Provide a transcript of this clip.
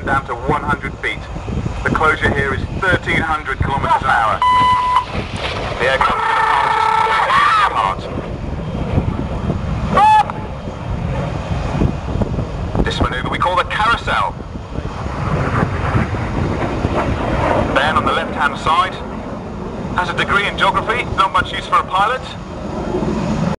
down to 100 feet. The closure here is 1,300 kilometers an hour. The aircraft is apart. This maneuver we call the carousel. Ben on the left-hand side has a degree in geography, not much use for a pilot.